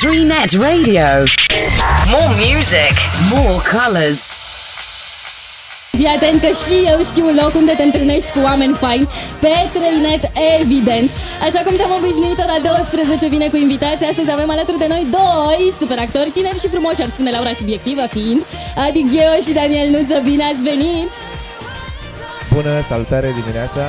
3net Radio. More music, more colors. Fii atent că și eu știu un loc unde te întâlnești cu oameni faini Pe 3net, evident Așa cum te-am obișnuit, la 12 vine cu invitații Astăzi avem alături de noi doi super actori Tineri și frumoși, ar spune Laura Subiectivă fiind Adică eu și Daniel Nuță, bine ați venit! Bună, salutare dimineața!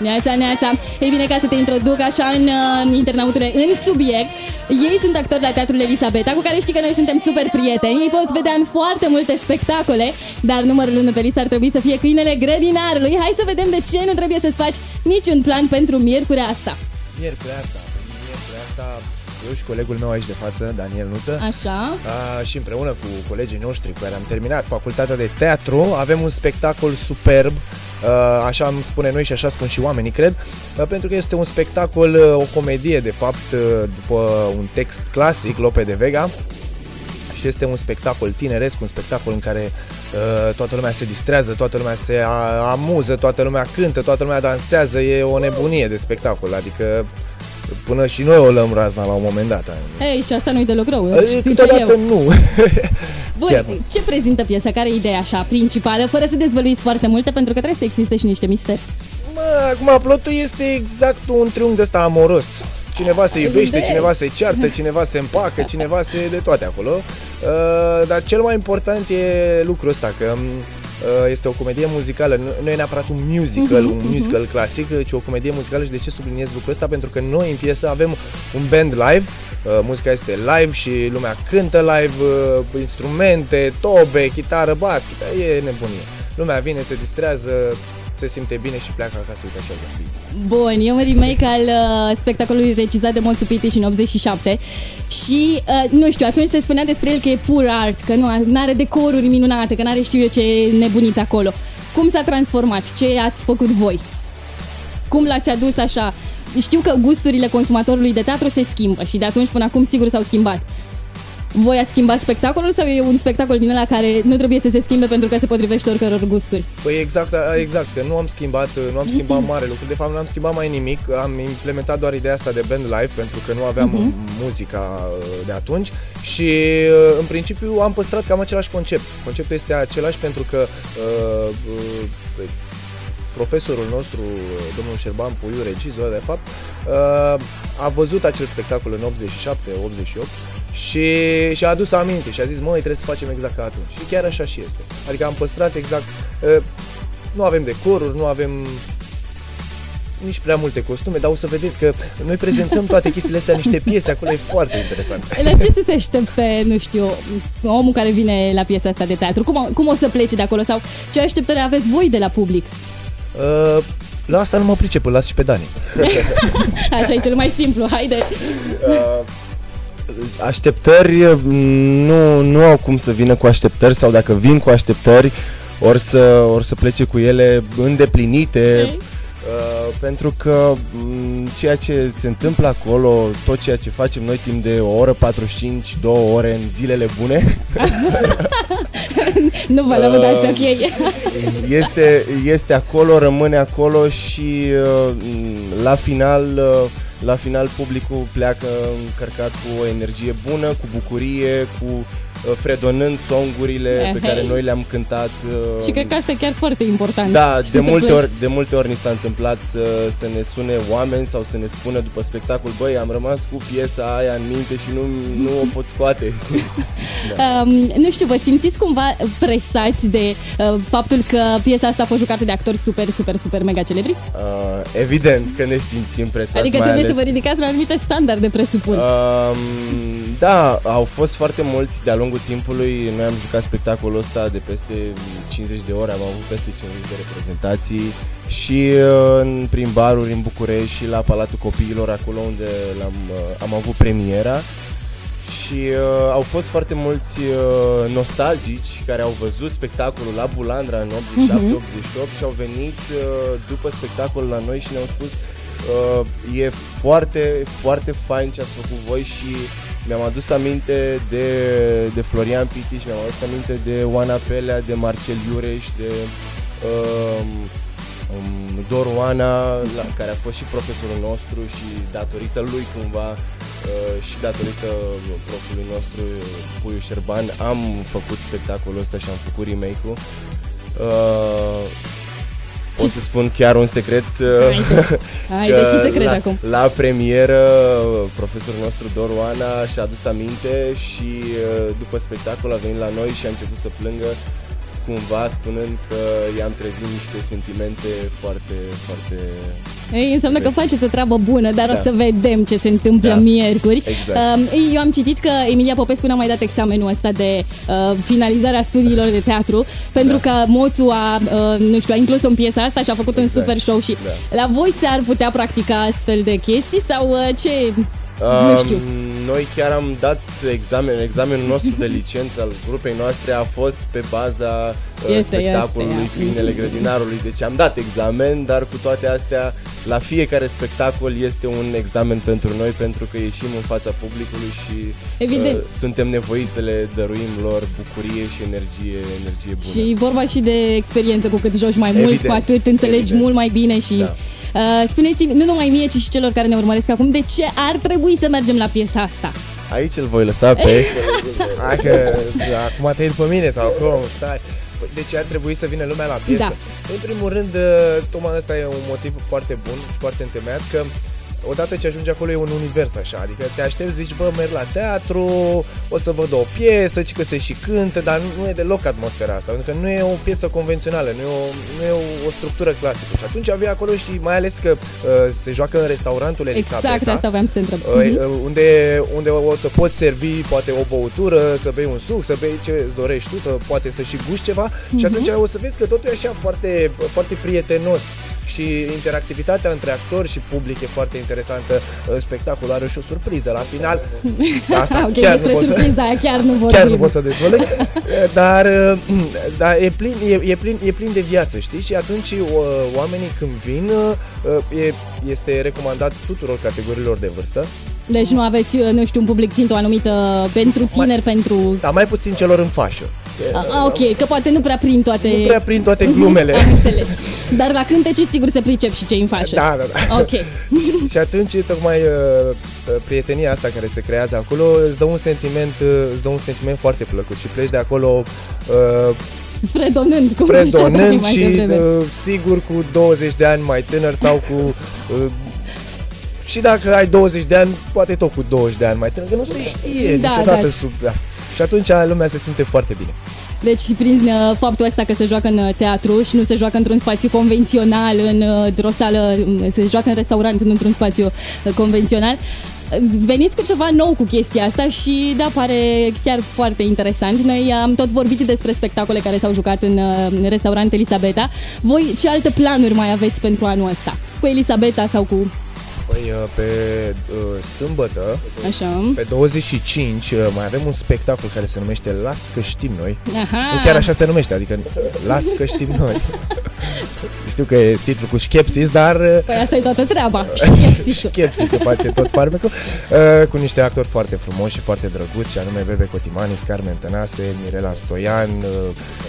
Neața, neața! Ei bine, ca să te introduc așa în uh, internauture, în subiect, ei sunt actori la Teatrul Elisabeta, cu care știi că noi suntem super prieteni. Îi poți vedea în foarte multe spectacole, dar numărul 1 pe listă ar trebui să fie Câinele Grădinarului. Hai să vedem de ce nu trebuie să-ți faci niciun plan pentru miercurea asta. Miercurea asta, miercurea asta eu și colegul meu aici de față, Daniel Nuță. Așa. A, și împreună cu colegii noștri cu care am terminat facultatea de teatru, avem un spectacol superb, așa îmi spune noi și așa spun și oamenii, cred, pentru că este un spectacol, o comedie, de fapt, după un text clasic, Lope de Vega, și este un spectacol tineresc, un spectacol în care uh, toată lumea se distrează, toată lumea se amuză, toată lumea cântă, toată lumea dansează, e o nebunie de spectacol, adică Până și noi o luăm razna la un moment dat. Ei, și asta nu-i deloc rău. Câteodată nu. Bun, Chiar. ce prezintă piesa? Care e ideea așa principală? Fără să dezvăluiți foarte multe, pentru că trebuie să existe și niște misteri. Mă, acum plotul este exact un triunghi de ăsta amoros. Cineva se iubește, cineva se ceartă, cineva se împacă, cineva se de toate acolo. Uh, dar cel mai important e lucrul ăsta, că Uh, este o comedie muzicală, nu e neapărat un musical, uh-huh, un mhm. musical uh-huh. clasic, ci o comedie muzicală și de ce subliniez lucrul ăsta? Pentru că noi în piesă avem un band live, uh, muzica este live și lumea cântă live, uh, instrumente, tobe, chitară, bas, chitară, e nebunie. Lumea vine, se distrează, se simte bine și pleacă acasă, uite așa de Bun, e un remake al uh, spectacolului regizat de Monsu Pitiș în 87 și, uh, nu știu, atunci se spunea despre el că e pur art, că nu are decoruri minunate, că nu are știu eu ce nebunit acolo. Cum s-a transformat? Ce ați făcut voi? Cum l-ați adus așa? Știu că gusturile consumatorului de teatru se schimbă și de atunci până acum sigur s-au schimbat voi ați schimbat spectacolul sau e un spectacol din ăla care nu trebuie să se schimbe pentru că se potrivește oricăror gusturi? Păi exact, exact, nu am schimbat, nu am schimbat mare lucru, de fapt nu am schimbat mai nimic, am implementat doar ideea asta de band live pentru că nu aveam uh-huh. muzica uh, de atunci și uh, în principiu am păstrat cam același concept. Conceptul este același pentru că uh, uh, profesorul nostru, domnul Șerban Puiu, regizor de fapt, uh, a văzut acel spectacol în 87-88 și și-a adus aminte și a zis, măi, trebuie să facem exact ca atunci. Și chiar așa și este. Adică am păstrat exact, uh, nu avem decoruri, nu avem nici prea multe costume, dar o să vedeți că noi prezentăm toate chestiile astea niște piese, acolo e foarte interesant. La ce să se aștepte, nu știu, omul care vine la piesa asta de teatru? Cum, cum o să plece de acolo sau ce așteptări aveți voi de la public? Uh, la asta nu mă pricep, las și pe Dani. Așa e cel mai simplu, haide. Uh, așteptări nu, nu au cum să vină cu așteptări sau dacă vin cu așteptări ori să, ori să plece cu ele îndeplinite. Okay Uh, pentru că um, ceea ce se întâmplă acolo, tot ceea ce facem noi timp de o oră 45, două ore în zilele bune Nu vă lăudați, uh, ok este, este acolo, rămâne acolo și uh, la final uh, la final publicul pleacă încărcat cu o energie bună, cu bucurie, cu Uh, fredonând songurile eh, pe care noi le-am cântat. Uh, și cred că asta e chiar foarte important. Da, de multe, ori, de multe ori ni s-a întâmplat să, să ne sune oameni sau să ne spună după spectacol, băi, am rămas cu piesa aia în minte și nu, nu o pot scoate. da. um, nu știu, vă simțiți cumva presați de uh, faptul că piesa asta a fost jucată de actori super, super, super mega celebri? Uh, evident că ne simțim presați. Adică trebuie ales... să vă ridicați la anumite standarde, presupun. Uh, da, au fost foarte mulți de-a lungul timpului. Noi am jucat spectacolul ăsta de peste 50 de ore, am avut peste 50 de reprezentații și în, prin baruri în București și la Palatul Copiilor, acolo unde am am avut premiera. Și uh, au fost foarte mulți uh, nostalgici care au văzut spectacolul la Bulandra în 87-88 uh-huh. și au venit uh, după spectacol la noi și ne-au spus uh, e foarte, foarte fain ce ați făcut voi și mi-am adus aminte de, de Florian Pitiș, mi-am adus aminte de Oana Pelea, de Marcel Iureș, de um, um, Dor Oana, la, care a fost și profesorul nostru și datorită lui cumva uh, și datorită profului nostru, Puiu Șerban, am făcut spectacolul ăsta și am făcut remake-ul. Uh, o să spun chiar un secret Haide, haide că și secret la, acum. la premieră profesorul nostru Doruana și-a adus aminte și uh, după spectacol a venit la noi și a început să plângă cumva spunând că i-am trezit niște sentimente foarte, foarte... Ei, înseamnă că faceți o treabă bună, dar Da. o să vedem ce se întâmplă Da. miercuri. Exact. Um, Eu am citit că Emilia Popescu n-a mai dat examenul ăsta de uh, finalizarea studiilor de teatru, pentru că Moțu a, uh, nu știu, a inclus-o în piesa asta și a făcut un Exact. super show și Da. la voi s-ar putea practica astfel de chestii sau uh, ce... nu Um, știu. Noi chiar am dat examen, examenul nostru de licență al grupei noastre a fost pe baza uh, Este, spectacolului este, ia. Câinele Grădinarului. Deci am dat examen, dar cu toate astea, la fiecare spectacol este un examen pentru noi, pentru că ieșim în fața publicului și Evident. uh, suntem nevoiți să le dăruim lor bucurie și energie, energie bună. Și vorba și de experiență, cu cât joci mai mult, Evident, cu atât înțelegi evident. mult mai bine și... Da. Uh, spuneți-mi, nu numai mie, ci și celor care ne urmăresc acum, de ce ar trebui să mergem la piesa asta? Aici îl voi lăsa pe... Hai că acum te pe mine sau cum, stai. Păi, De ce ar trebui să vină lumea la piesă? Da. În primul rând, uh, tocmai ăsta e un motiv foarte bun, foarte întemeiat, că odată ce ajungi acolo e un univers așa, adică te aștepți, zici, bă, merg la teatru, o să văd o piesă, ci că se și cântă, dar nu, nu e deloc atmosfera asta, pentru că nu e o piesă convențională, nu e o, nu e o, o structură clasică. Și atunci vii acolo și mai ales că uh, se joacă în restaurantul Elisabeta, Exact, asta voiam să te întreb. Uh, Mhm. uh, unde, unde o să poți servi poate o băutură, să bei un suc, să bei ce îți dorești tu, să poate să și guști ceva Mhm. și atunci o să vezi că totul e așa foarte, foarte prietenos și interactivitatea între actori și public e foarte interesantă. Uh, Spectacolul are și o surpriză la final. Asta ok, chiar nu despre pot să... surpriza aia chiar nu vorbim. Chiar nu pot să dezvălui, dar, uh, dar e, plin, e, e, plin, e plin de viață, știi? Și atunci uh, oamenii când vin, uh, e, este recomandat tuturor categoriilor de vârstă, Deci nu aveți, nu știu, un public țintă o anumită pentru tineri, pentru... dar mai puțin celor în fașă. A, a, ok, că poate nu prea prind toate... Nu prea prind toate Mhm, glumele. Am înțeles. Dar la cântece sigur se pricep și cei în fașă. Da, da, da. Ok. și atunci tocmai uh, uh, prietenia asta care se creează acolo îți dă un sentiment, uh, îți dă un sentiment foarte plăcut și pleci de acolo uh, Fredonând, cum ziceam fredonând mai și devreme. uh, sigur cu 20 de ani mai tânăr sau cu uh, și dacă ai 20 de ani, poate tot cu 20 de ani mai tânăr, că nu se știe Da, niciodată da. sub da. Și atunci lumea se simte foarte bine. Deci prin uh, faptul ăsta că se joacă în uh, teatru și nu se joacă într-un spațiu convențional, în, uh, într-o sală, um, se joacă în restaurant, nu într-un spațiu uh, convențional, uh, veniți cu ceva nou cu chestia asta și da, pare chiar foarte interesant. Noi am tot vorbit despre spectacole care s-au jucat în uh, restaurant Elisabeta. Voi ce alte planuri mai aveți pentru anul ăsta? Cu Elisabeta sau cu... Păi uh, pe uh, sâmbătă, Așa. pe 25, uh, mai avem un spectacol care se numește Las că știm noi. Aha. Nu chiar așa se numește, adică las că știm noi. Știu că e titlul cu Schepsis, dar uh, Păi asta e toată treaba. Și chepsisul. Schepsis se face tot farmecul uh, Cu niște actori foarte frumoși și foarte drăguți Și anume Bebe Cotimanis, Carmen Tănase, Mirela Stoian, uh,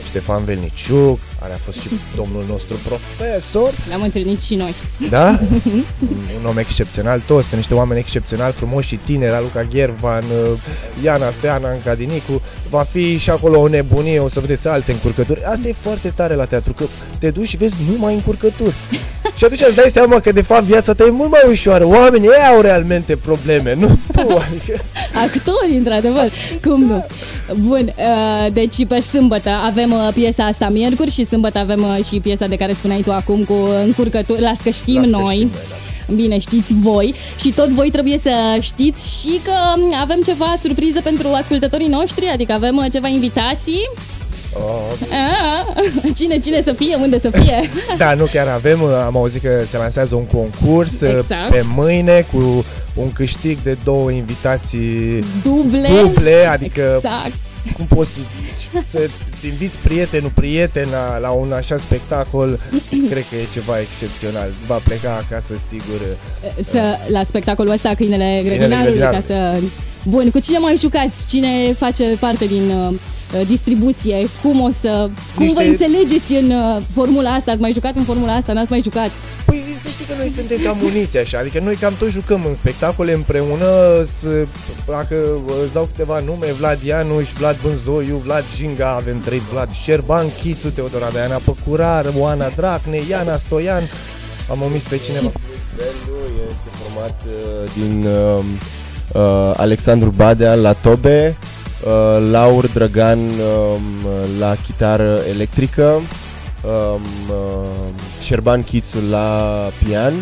Ștefan Velniciuc Care a fost și domnul nostru profesor Le-am întâlnit și noi. Da? un, un om excepțional, toți sunt niște oameni excepționali, frumoși și tineri, Aluca Ghervan, uh, Iana Stoiana, Anca Dinicu, va fi și acolo o nebunie, o să vedeți alte încurcături. Asta e foarte tare la teatru, că te duci și vezi numai încurcături. și atunci îți dai seama că de fapt viața ta e mult mai ușoară. Oamenii ei au realmente probleme, nu tu. Adică... Actori, într-adevăr, cum nu? Bun, uh, deci pe sâmbătă avem uh, piesa asta miercuri și sâmbătă avem uh, și piesa de care spuneai tu acum cu încurcături, las că știm Las că noi. știm noi, da. Bine, știți voi și tot voi trebuie să știți și că um, avem ceva surpriză pentru ascultătorii noștri, adică avem uh, ceva invitații. Oh, Ah, cine, cine să fie, unde să fie. da, nu chiar avem, uh, am auzit că se lansează un concurs uh, Exact. pe mâine cu un câștig de două invitații Duble. duble, adică Exact. cum poți să, să-ți inviți prietenul, prietena la un așa spectacol, cred că e ceva excepțional. Va pleca acasă sigur. Să, la spectacolul ăsta, Câinele Grădinarului, ca Grădinarului. să... Bun, cu cine mai jucați? Cine face parte din uh, distribuție? Cum o să... Cum Niște- vă înțelegeți în uh, formula asta? Ați mai jucat în formula asta? N-ați mai jucat? Păi să știi că noi suntem ca muniți așa, adică noi cam tot jucăm în spectacole împreună, s- dacă îți dau câteva nume, Vlad Ianuș, Vlad Bânzoiu, Vlad Jinga, avem trei Vlad, Șerban Chițu, Teodora Daiana Păcurar, Oana Dracne, Iana Stoian, am omis pe cineva. Bandul este format uh, din uh, uh, Alexandru Badea la tobe, uh, Laur Drăgan um, la chitară electrică, um, uh, Șerban Chițu la pian,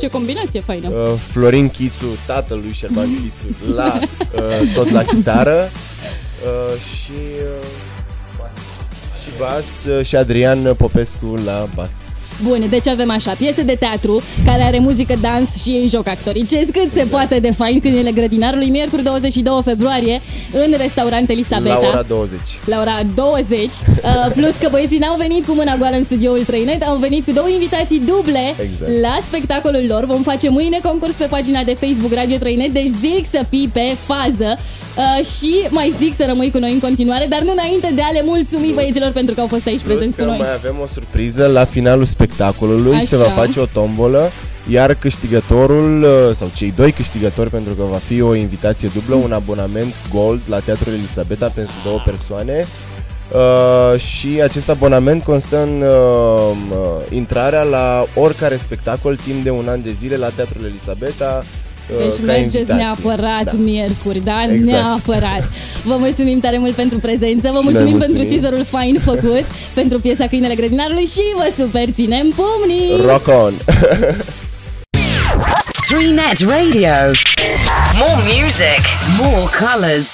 Ce combinație faină. uh, Florin Chițu, tatălui Șerban Chițu, la, uh, tot la chitară uh, și, uh, și bas uh, și Adrian Popescu la bas. Bun, deci avem așa, piese de teatru care are muzică, dans și în joc actorice, cât se poate de fain câinele grădinarului, miercuri 22 februarie în restaurant Elisabeta. La ora 20. la ora 20 uh, Plus că băieții n-au venit cu mâna goală în studioul 3net Au venit cu două invitații duble Exact. La spectacolul lor Vom face mâine concurs pe pagina de Facebook Radio 3net Deci zic să fii pe fază uh, Și mai zic să rămâi cu noi în continuare Dar nu înainte de a le mulțumi băieților Pentru că au fost aici Plus prezenți că cu noi mai avem o surpriză la finalul spectacolului, Așa. se va face o tombolă, iar câștigătorul, uh, sau cei doi câștigători, pentru că va fi o invitație dublă, un abonament Gold la Teatrul Elisabeta pentru două persoane. Uh, și acest abonament constă în uh, uh, intrarea la oricare spectacol timp de un an de zile la Teatrul Elisabeta. Uh, Deci ca mergeți invitație. neapărat Da. miercuri, da? Exact. Neapărat. Vă mulțumim tare mult pentru prezență, vă Și mulțumim, noi pentru mulțumim. teaserul fain făcut, pentru piesa Câinele Grădinarului și vă super ținem pumnii! Rock on! 3net Radio. More music, more colors.